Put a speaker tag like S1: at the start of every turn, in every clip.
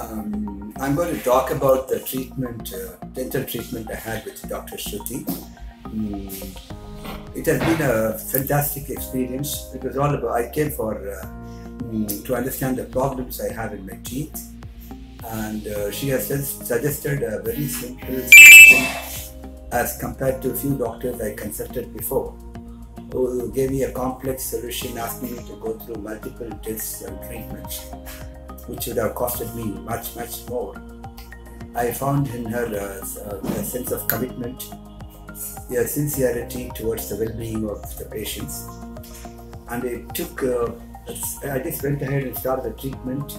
S1: Um, I'm going to talk about the treatment, uh, dental treatment I had with Dr. Shruti. Mm, it has been a fantastic experience. It was all about, I came for uh, mm, to understand the problems I have in my teeth, and uh, she has suggested a very simple system as compared to a few doctors I consulted before who gave me a complex solution asking me to go through multiple tests and treatments which would have costed me much, much more. I found in her uh, a sense of commitment, a sincerity towards the well-being of the patients. And it took, uh, I just went ahead and started the treatment.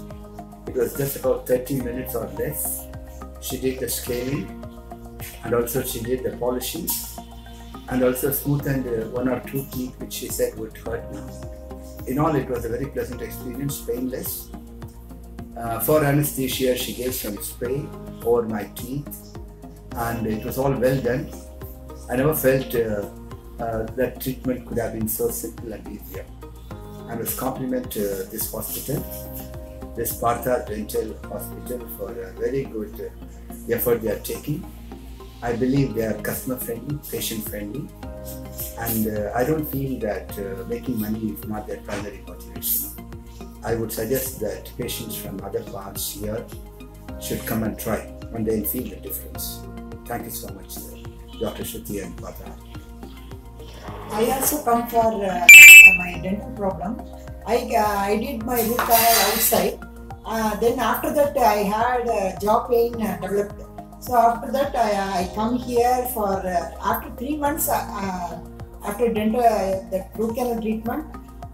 S1: It was just about 30 minutes or less. She did the scaling and also she did the polishing and also smoothened uh, one or two teeth which she said would hurt now. In all, it was a very pleasant experience, painless uh, for anesthesia, she gave some spray over my teeth, and it was all well done. I never felt uh, uh, that treatment could have been so simple and easier. I must compliment uh, this hospital, this Partha Dental Hospital, for a very good uh, effort they are taking. I believe they are customer friendly, patient friendly, and uh, I don't feel that making money is not their primary motivation. I would suggest that patients from other parts here should come and try and they'll feel the difference. Thank you so much, Dr. Shruti and Partha.
S2: I also come for uh, my dental problem. I, uh, I did my root canal outside. Uh, then after that I had uh, jaw pain uh, developed. So after that I, I come here for uh, after three months after dental the root canal treatment.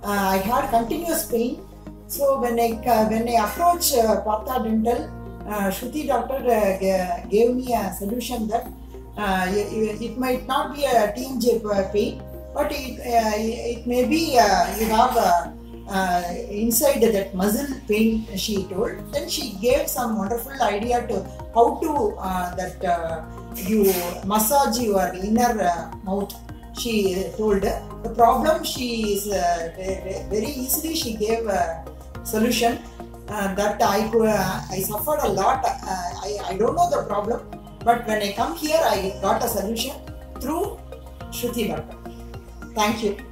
S2: I had continuous pain so when I when I approach uh, Partha Dental, uh, Shruti doctor uh, gave me a solution that uh, it, it, might not be a TMJ pain, but it it may be you have inside that muscle pain. She told. Then she gave some wonderful idea to how to that you massage your inner mouth she told the problem she is uh, very easily she gave uh, solution uh, that I uh, I suffered a lot. Uh, I, I don't know the problem, but when I come here, I got a solution through Shruti Bhatta. Thank you.